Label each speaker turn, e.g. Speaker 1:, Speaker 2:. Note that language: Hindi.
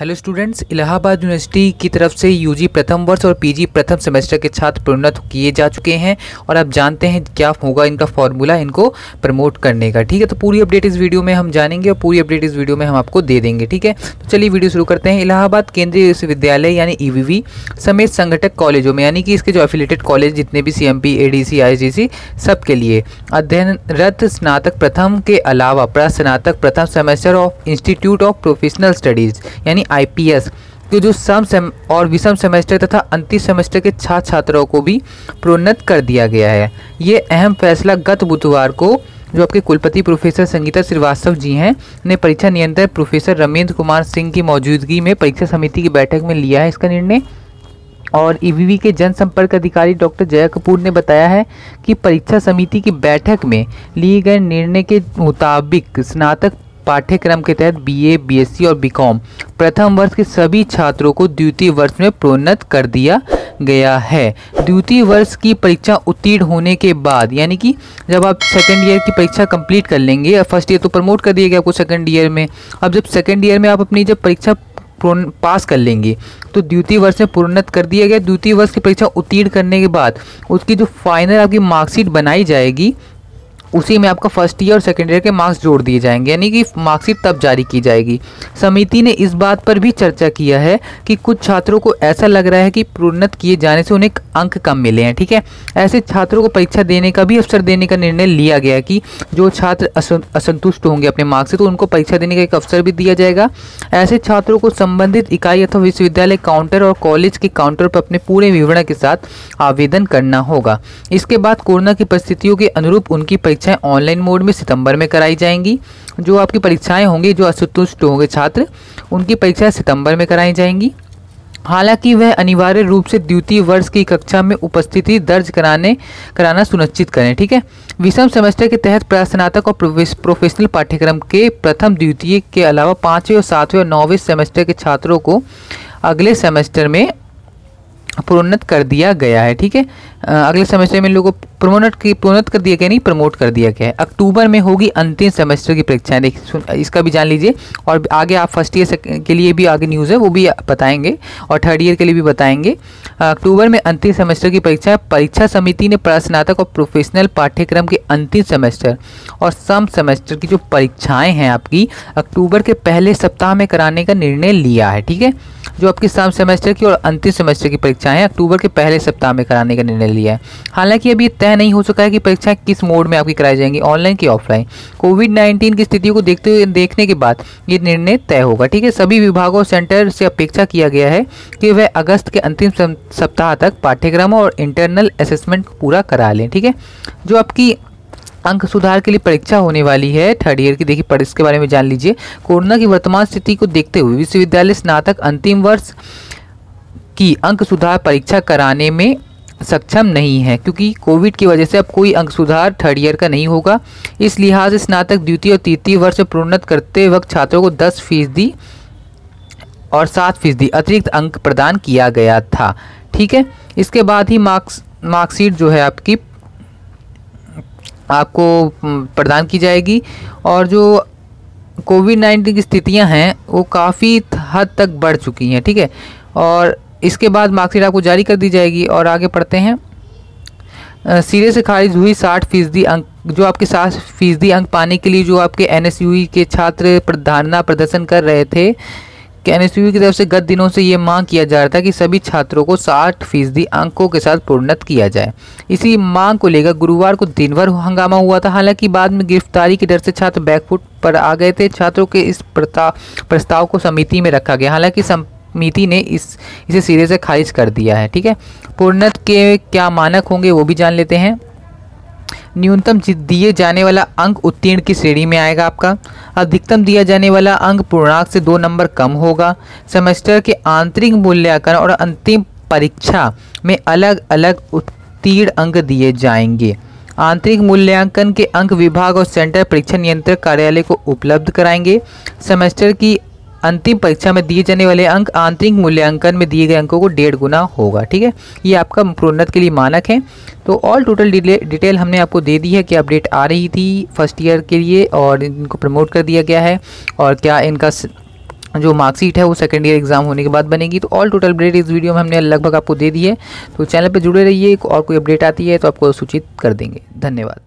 Speaker 1: हेलो स्टूडेंट्स इलाहाबाद यूनिवर्सिटी की तरफ़ से यूजी प्रथम वर्ष और पीजी प्रथम सेमेस्टर के छात्र प्रोन्नत किए जा चुके हैं और आप जानते हैं क्या होगा इनका फॉर्मूला इनको प्रमोट करने का। ठीक है तो पूरी अपडेट इस वीडियो में हम जानेंगे और पूरी अपडेट इस वीडियो में हम आपको दे देंगे। ठीक है तो चलिए वीडियो शुरू करते हैं। इलाहाबाद केंद्रीय विश्वविद्यालय यानी ईवीवी समेत संगठक कॉलेजों में, यानी कि इसके जो एफिलेटेड कॉलेज जितने भी C M P A D C I C सबके लिए। अध्ययनरत स्नातक प्रथम के अलावा प्रस्नातक प्रथम semester of institute of professional studies यानी आईपीएस के जो सम सेम और विषम सेमेस्टर तथा अंतिम सेमेस्टर के छात्र छात्राओं को भी प्रोन्नत कर दिया गया है। ये अहम फैसला गत बुधवार को, जो आपके कुलपति प्रोफेसर संगीता श्रीवास्तव जी हैं, ने परीक्षा नियंत्रक प्रोफेसर रमेंद्र कुमार सिंह की मौजूदगी में परीक्षा समिति की बैठक में लिया है इसका निर्णय। और ईवीवी के जनसंपर्क अधिकारी डॉक्टर जया कपूर ने बताया है कि परीक्षा समिति की बैठक में लिए गए निर्णय के मुताबिक स्नातक पाठ्यक्रम के तहत बीए, बीएससी और बीकॉम प्रथम वर्ष के सभी छात्रों को द्वितीय वर्ष में प्रोन्नत कर दिया गया है। द्वितीय वर्ष की परीक्षा उत्तीर्ण होने के बाद यानी कि जब आप सेकेंड ईयर की परीक्षा कंप्लीट कर लेंगे या फ़र्स्ट ईयर तो प्रमोट कर दिया गया आपको सेकेंड ईयर में अब जब सेकेंड ईयर में आप अपनी जब परीक्षा पास कर लेंगे तो द्वितीय वर्ष में प्रोन्नत कर दिया गया। द्वितीय वर्ष की परीक्षा उत्तीर्ण करने के बाद उसकी जो फाइनल आपकी मार्कशीट बनाई जाएगी उसी में आपका फ़र्स्ट ईयर और सेकेंड ईयर के मार्क्स जोड़ दिए जाएँगे, यानी कि मार्कशीट तब जारी की जाएगी। समिति ने इस बात पर भी चर्चा किया है कि कुछ छात्रों को ऐसा लग रहा है कि प्रोन्नत किए जाने से उन्हें अंक कम मिले हैं, ठीक है? ऐसे छात्रों को परीक्षा देने का भी अवसर देने का निर्णय लिया गया कि जो छात्र असंतुष्ट होंगे अपने मार्क्स से तो उनको परीक्षा देने का एक अवसर भी दिया जाएगा। ऐसे छात्रों को संबंधित इकाई अथवा विश्वविद्यालय काउंटर और कॉलेज के काउंटर पर अपने पूरे विवरण के साथ आवेदन करना होगा। इसके बाद कोरोना की परिस्थितियों के अनुरूप उनकी परीक्षाएँ ऑनलाइन मोड में सितंबर में कराई जाएँगी। जो आपकी परीक्षाएँ होंगी, जो असंतुष्ट होंगे छात्र, उनकी परीक्षाएँ सितंबर में कराई जाएँगी। हालाँकि वह अनिवार्य रूप से द्वितीय वर्ष की कक्षा में उपस्थिति दर्ज कराने, कराना सुनिश्चित करें, ठीक है? विषम सेमेस्टर के तहत प्रास्नातक और प्रोफेशनल पाठ्यक्रम के प्रथम द्वितीय के अलावा पाँचवें और सातवें और नौवें सेमेस्टर के छात्रों को अगले सेमेस्टर में प्रोन्नत कर दिया गया है, ठीक है? अगले सेमेस्टर में लोगों को प्रोमोट की, प्रोन्नत कर दिया गया नहीं, प्रमोट कर दिया गया है। अक्टूबर में होगी अंतिम सेमेस्टर की परीक्षाएँ देखिए इसका भी जान लीजिए। और आगे आप फ़र्स्ट ईयर के लिए भी आगे न्यूज़ है, वो भी बताएँगे, और थर्ड ईयर के लिए भी बताएँगे। अक्टूबर में अंतिम सेमेस्टर की परीक्षा परीक्षा समिति ने प्रस्नातक और प्रोफेशनल पाठ्यक्रम के अंतिम सेमेस्टर और सम सेमेस्टर की जो परीक्षाएँ हैं आपकी, अक्टूबर के पहले सप्ताह में कराने का निर्णय लिया है, ठीक है? जो आपकी सम सेमेस्टर की और अंतिम सेमेस्टर की परीक्षाएँ अक्टूबर के पहले सप्ताह में कराने का निर्णय लिया है। हालाँकि अभी तय नहीं हो सका है कि परीक्षाएँ किस मोड में आपकी कराई जाएँगी, ऑनलाइन की ऑफलाइन। कोविड नाइन्टीन की स्थिति को देखते हुए, देखने के बाद ये निर्णय तय होगा। ठीक है, सभी विभागों और सेंटर से अपेक्षा किया गया है कि वह अगस्त के अंतिम सप्ताह तक पाठ्यक्रम और इंटरनल असेसमेंट पूरा करा लें। ठीक है, जो आपकी अंक सुधार के लिए परीक्षा होने वाली है। थर्ड ईयर की देखिए इसके बारे में जान लीजिए। कोरोना की वर्तमान स्थिति को देखते हुए विश्वविद्यालय स्नातक अंतिम वर्ष की अंक सुधार परीक्षा कराने में सक्षम नहीं है, क्योंकि कोविड की वजह से अब कोई अंक सुधार थर्ड ईयर का नहीं होगा। इस लिहाज स्नातक द्वितीय और तृतीय वर्ष में प्रोन्नत करते वक्त छात्रों को दस फ़ीसदी और सात फ़ीसदी अतिरिक्त अंक प्रदान किया गया था। ठीक है? इसके बाद ही मार्क्स, मार्कशीट जो है आपकी आपको प्रदान की जाएगी। और जो कोविड नाइन्टीन की स्थितियाँ हैं, वो काफ़ी हद तक बढ़ चुकी हैं, ठीक है? और इसके बाद मार्कशीट आपको जारी कर दी जाएगी और आगे पढ़ते हैं। सिरे से खारिज हुई साठ फ़ीसदी अंक, जो आपके साठ फ़ीसदी अंक पाने के लिए जो आपके एनएसयूई के छात्र प्रधारना प्रदर्शन कर रहे थे कि एन की तरफ़ से गत दिनों से ये मांग किया जा रहा था कि सभी छात्रों को 60 फ़ीसदी अंकों के साथ प्रोन्नत किया जाए। इसी मांग को लेकर गुरुवार को दिन भर हंगामा हुआ था। हालाँकि बाद में गिरफ्तारी के डर से छात्र बैकफुट पर आ गए थे। छात्रों के इस प्रस्ताव को समिति में रखा गया। हालाँकि समिति ने इस, इसे सिरे से खारिज कर दिया है। ठीक है? पूर्णत के क्या मानक होंगे वो भी जान लेते हैं। न्यूनतम दिए जाने वाला अंक उत्तीर्ण की श्रेणी में आएगा आपका। अधिकतम दिया जाने वाला अंक पूर्णांक से दो नंबर कम होगा। सेमेस्टर के आंतरिक मूल्यांकन और अंतिम परीक्षा में अलग अलग उत्तीर्ण अंक दिए जाएँगे। आंतरिक मूल्यांकन के अंक विभाग और सेंटर परीक्षा नियंत्रक कार्यालय को उपलब्ध कराएँगे। सेमेस्टर की अंतिम परीक्षा में दिए जाने वाले अंक आंतरिक मूल्यांकन में दिए गए अंकों को डेढ़ गुना होगा, ठीक है? ये आपका प्रोन्नत के लिए मानक है। तो ऑल टोटल डिटेल हमने आपको दे दी है कि अपडेट आ रही थी फ़र्स्ट ईयर के लिए और इनको प्रमोट कर दिया गया है और क्या इनका जो मार्कशीट है वो सेकेंड ईयर एग्ज़ाम होने के बाद बनेगी। तो ऑल टोटल अपडेट इस वीडियो में हमने लगभग आपको दे दी है। तो चैनल पर जुड़े रहिए और कोई अपडेट आती है तो आपको सूचित कर देंगे। धन्यवाद।